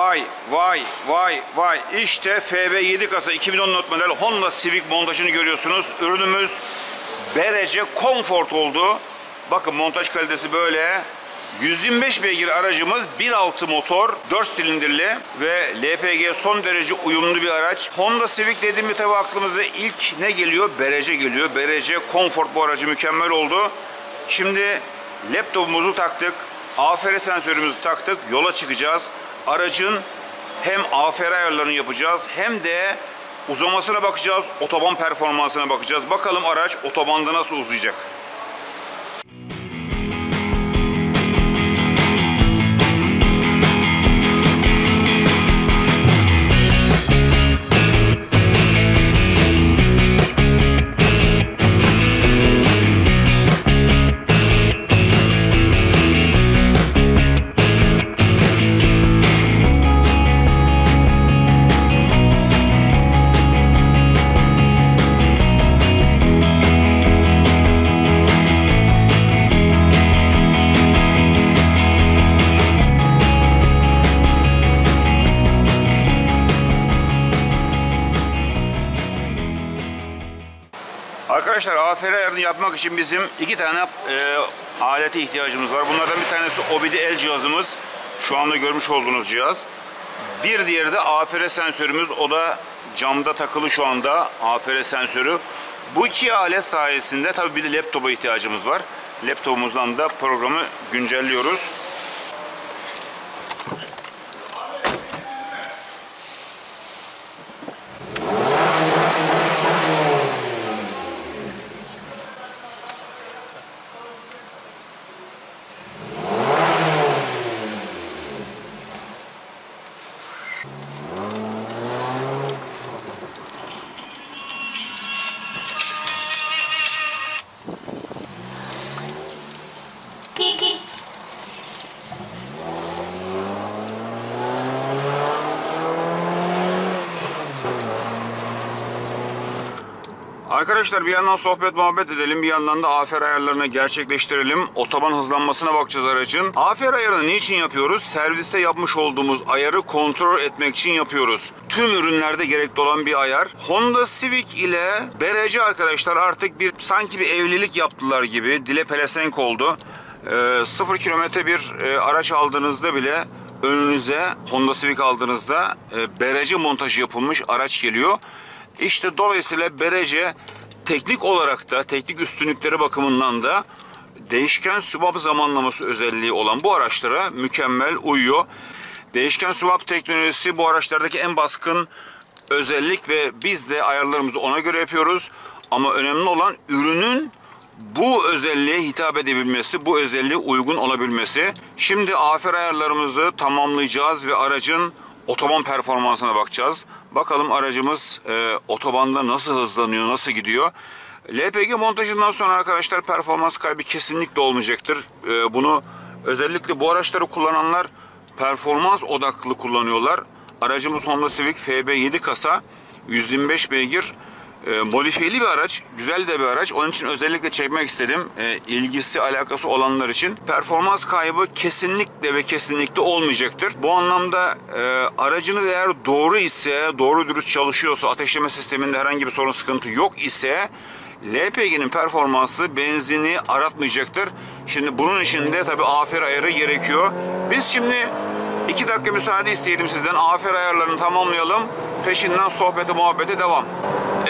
Vay vay vay işte FB7 kasa 2014 model Honda Civic montajını görüyorsunuz. Ürünümüz derece Comfort oldu. Bakın montaj kalitesi böyle. 125 beygir aracımız 1.6 motor 4 silindirli ve LPG son derece uyumlu bir araç. Honda Civic dediğimde tabi aklımıza ilk ne geliyor? Berece geliyor. Berece Comfort bu aracı mükemmel oldu. Şimdi laptopumuzu taktık. AFR sensörümüzü taktık. Yola çıkacağız. Aracın hem AFR ayarlarını yapacağız hem de uzamasına bakacağız. Otoban performansına bakacağız. Bakalım araç otobanda nasıl uzayacak. Arkadaşlar AFR ayarını yapmak için bizim iki tane e, alete ihtiyacımız var. Bunlardan bir tanesi OBD el cihazımız. Şu anda görmüş olduğunuz cihaz. Bir diğeri de AFR sensörümüz. O da camda takılı şu anda AFR sensörü. Bu iki alet sayesinde tabii bir de laptopa ihtiyacımız var. Laptopumuzdan da programı güncelliyoruz. you Arkadaşlar bir yandan sohbet muhabbet edelim bir yandan da AFR ayarlarını gerçekleştirelim. Otoban hızlanmasına bakacağız aracın. AFR ayarını niçin yapıyoruz? Serviste yapmış olduğumuz ayarı kontrol etmek için yapıyoruz. Tüm ürünlerde gerekli olan bir ayar. Honda Civic ile BRC arkadaşlar artık bir sanki bir evlilik yaptılar gibi. Dile pelesenk oldu. Ee, sıfır kilometre bir e, araç aldığınızda bile önünüze Honda Civic aldığınızda e, BRC montajı yapılmış araç geliyor. İşte dolayısıyla Berece teknik olarak da teknik üstünlükleri bakımından da değişken subap zamanlaması özelliği olan bu araçlara mükemmel uyuyor. Değişken subap teknolojisi bu araçlardaki en baskın özellik ve biz de ayarlarımızı ona göre yapıyoruz. Ama önemli olan ürünün bu özelliğe hitap edebilmesi, bu özelliğe uygun olabilmesi. Şimdi afer ayarlarımızı tamamlayacağız ve aracın otoban performansına bakacağız. Bakalım aracımız e, otobanda nasıl hızlanıyor, nasıl gidiyor. LPG montajından sonra arkadaşlar performans kaybı kesinlikle olmayacaktır. E, bunu özellikle bu araçları kullananlar performans odaklı kullanıyorlar. Aracımız Honda Civic FB7 kasa 125 beygir e, modifiyeli bir araç, güzel de bir araç. Onun için özellikle çekmek istedim. E, ilgisi, alakası olanlar için. Performans kaybı kesinlikle ve kesinlikle olmayacaktır. Bu anlamda e, aracınız eğer doğru ise, doğru dürüst çalışıyorsa, ateşleme sisteminde herhangi bir sorun, sıkıntı yok ise LPG'nin performansı benzini aratmayacaktır. Şimdi bunun için de tabii afer ayarı gerekiyor. Biz şimdi iki dakika müsaade isteyelim sizden. Afer ayarlarını tamamlayalım. Peşinden sohbete muhabbete devam.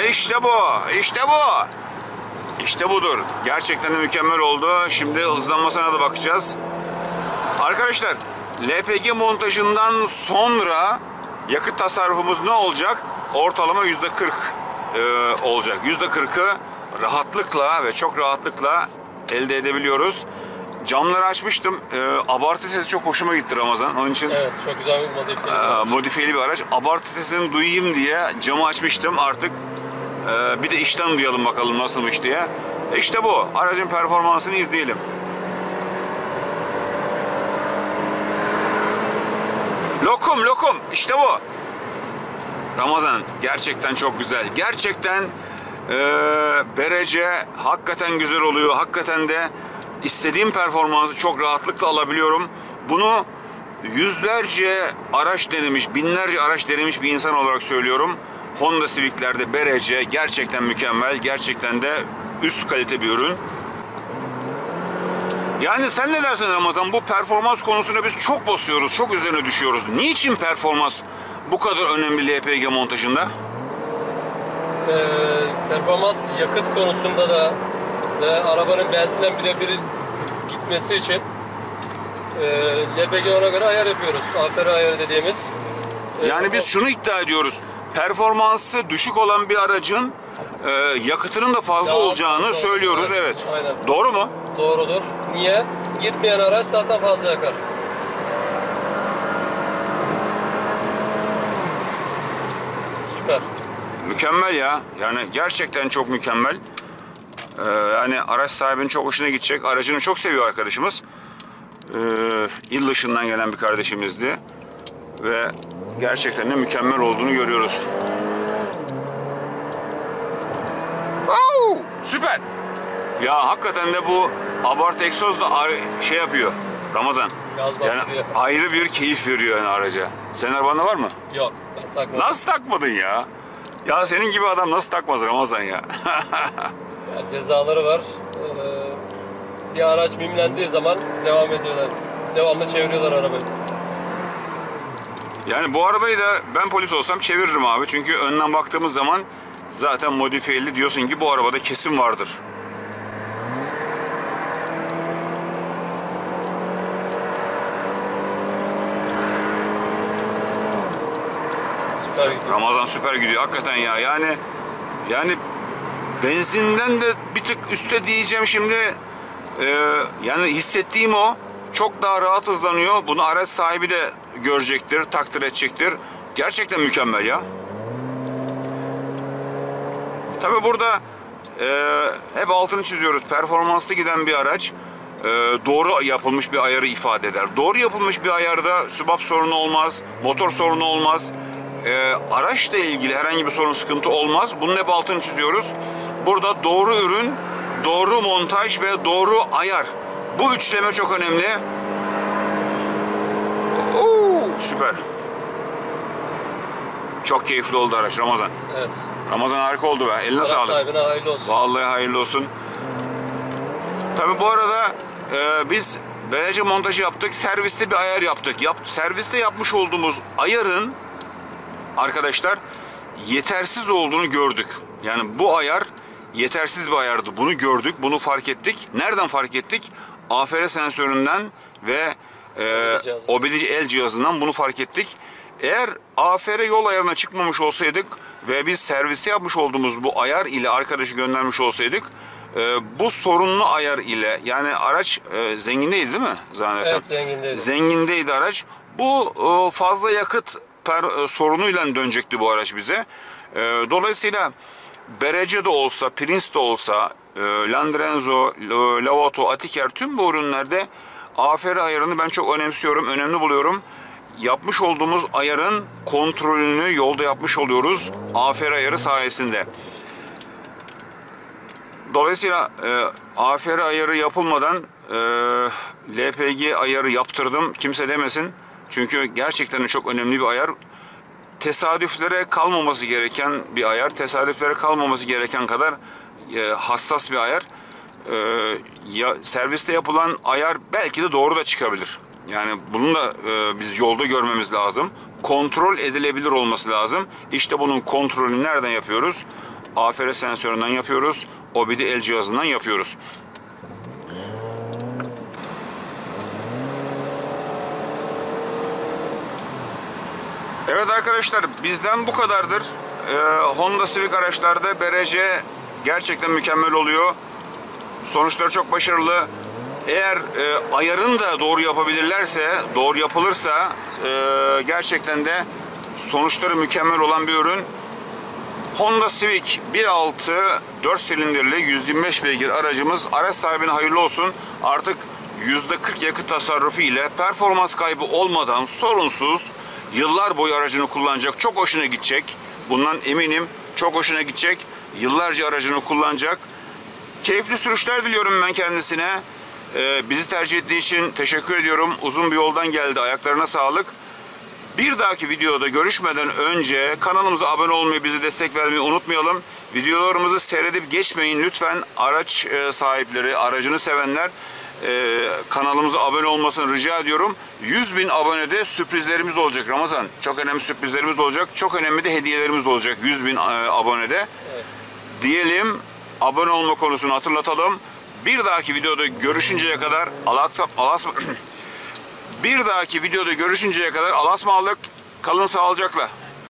İşte bu, işte bu. İşte budur. Gerçekten mükemmel oldu. Şimdi hızlanmasına da bakacağız. Arkadaşlar, LPG montajından sonra yakıt tasarrufumuz ne olacak? Ortalama yüzde 40 e, olacak. Yüzde 40'ı rahatlıkla ve çok rahatlıkla elde edebiliyoruz. Camları açmıştım. E, abartı sesi çok hoşuma gitti Ramazan. Onun için Evet çok güzel bir modifiyeli. e, modifiyeli bir araç. Abartı sesini duyayım diye camı açmıştım. Artık e, bir de işten duyalım bakalım nasılmış diye. İşte bu. Aracın performansını izleyelim. Lokum lokum. İşte bu. Ramazan gerçekten çok güzel. Gerçekten e, berece hakikaten güzel oluyor. Hakikaten de istediğim performansı çok rahatlıkla alabiliyorum. Bunu yüzlerce araç denemiş, binlerce araç denemiş bir insan olarak söylüyorum. Honda Civic'lerde BRC gerçekten mükemmel, gerçekten de üst kalite bir ürün. Yani sen ne dersin Ramazan? Bu performans konusunda biz çok basıyoruz, çok üzerine düşüyoruz. Niçin performans bu kadar önemli LPG montajında? Ee, performans yakıt konusunda da ve arabanın benzinden birebir gitmesi için e, LPG ona göre ayar yapıyoruz. AFR ayarı dediğimiz. Ee, Yani biz şunu iddia ediyoruz. Performansı düşük olan bir aracın e, yakıtının da fazla Daha olacağını fazla. söylüyoruz. Evet. Evet, aynen. Doğru mu? Doğrudur. Niye? Gitmeyen araç zaten fazla yakar. Süper. Mükemmel ya. Yani gerçekten çok mükemmel. Ee, yani araç sahibinin çok hoşuna gidecek. Aracını çok seviyor arkadaşımız. Ee, il dışından gelen bir kardeşimizdi. Ve gerçekten de mükemmel olduğunu görüyoruz. Oo, süper. Ya hakikaten de bu abart egzoz da şey yapıyor. Ramazan. Gaz Yani bastırıyor. ayrı bir keyif veriyor yani araca. Senin arabanda var mı? Yok. Ben takmadım. Nasıl takmadın ya? Ya senin gibi adam nasıl takmaz Ramazan ya? Ya cezaları var. Ee, bir araç mimlendiği zaman devam ediyorlar. Devamlı çeviriyorlar arabayı. Yani bu arabayı da ben polis olsam çeviririm abi. Çünkü önden baktığımız zaman zaten modifiyeli diyorsun ki bu arabada kesim vardır. Süper gidiyor. Ramazan süper gidiyor hakikaten ya. Yani yani benzinden de bir tık üste diyeceğim şimdi. Ee, yani hissettiğim o. Çok daha rahat hızlanıyor. Bunu araç sahibi de görecektir, takdir edecektir. Gerçekten mükemmel ya. Tabi burada e, hep altını çiziyoruz. Performanslı giden bir araç e, doğru yapılmış bir ayarı ifade eder. Doğru yapılmış bir ayarda sübap sorunu olmaz, motor sorunu olmaz. E, araçla ilgili herhangi bir sorun sıkıntı olmaz. Bunun hep altını çiziyoruz. Burada doğru ürün, doğru montaj ve doğru ayar. Bu üçleme çok önemli. Süper. Çok keyifli oldu araç Ramazan. Evet. Ramazan harika oldu be. Eline Araç sağlık. sahibine hayırlı olsun. Vallahi hayırlı olsun. Tabi bu arada e, biz BC montajı yaptık. Serviste bir ayar yaptık. Yap, serviste yapmış olduğumuz ayarın arkadaşlar yetersiz olduğunu gördük. Yani bu ayar yetersiz bir ayardı. Bunu gördük, bunu fark ettik. Nereden fark ettik? AFR sensöründen ve e, cihazı. obedi el cihazından bunu fark ettik. Eğer AFR yol ayarına çıkmamış olsaydık ve biz serviste yapmış olduğumuz bu ayar ile arkadaşı göndermiş olsaydık e, bu sorunlu ayar ile yani araç e, zengindeydi değil mi? Zannedersem. Evet, zengindeydi. Zengindeydi araç. Bu e, fazla yakıt per, e, sorunuyla dönecekti bu araç bize. E, dolayısıyla Berece de olsa, Prince de olsa, e, Landrenzo, Lavato, Atiker tüm bu ürünlerde AFR ayarını ben çok önemsiyorum, önemli buluyorum. Yapmış olduğumuz ayarın kontrolünü yolda yapmış oluyoruz AFR ayarı sayesinde. Dolayısıyla e, AFR ayarı yapılmadan e, LPG ayarı yaptırdım kimse demesin. Çünkü gerçekten çok önemli bir ayar. Tesadüflere kalmaması gereken bir ayar. Tesadüflere kalmaması gereken kadar e, hassas bir ayar. E, ya, serviste yapılan ayar belki de doğru da çıkabilir. Yani bunu da e, biz yolda görmemiz lazım. Kontrol edilebilir olması lazım. İşte bunun kontrolünü nereden yapıyoruz? AFR sensöründen yapıyoruz. OBD el cihazından yapıyoruz. Evet arkadaşlar bizden bu kadardır. Ee, Honda Civic araçlarda BRC gerçekten mükemmel oluyor. Sonuçları çok başarılı. Eğer e, ayarını da doğru yapabilirlerse, doğru yapılırsa e, gerçekten de sonuçları mükemmel olan bir ürün. Honda Civic 1.6 4 silindirli 125 beygir aracımız araç sahibine hayırlı olsun. Artık %40 yakıt tasarrufu ile performans kaybı olmadan sorunsuz yıllar boyu aracını kullanacak. Çok hoşuna gidecek. Bundan eminim. Çok hoşuna gidecek. Yıllarca aracını kullanacak. Keyifli sürüşler diliyorum ben kendisine. Ee, bizi tercih ettiği için teşekkür ediyorum. Uzun bir yoldan geldi. Ayaklarına sağlık. Bir dahaki videoda görüşmeden önce kanalımıza abone olmayı, bizi destek vermeyi unutmayalım. Videolarımızı seyredip geçmeyin lütfen. Araç e, sahipleri, aracını sevenler e, kanalımıza abone olmasını rica ediyorum. 100 bin abonede sürprizlerimiz olacak Ramazan. Çok önemli sürprizlerimiz olacak. Çok önemli de hediyelerimiz olacak 100 bin e, abonede. Diyelim abone olma konusunu hatırlatalım. Bir dahaki videoda görüşünceye kadar Allah'a Allah'a Bir dahaki videoda görüşünceye kadar Allah'a ısmarladık. Kalın sağlıcakla.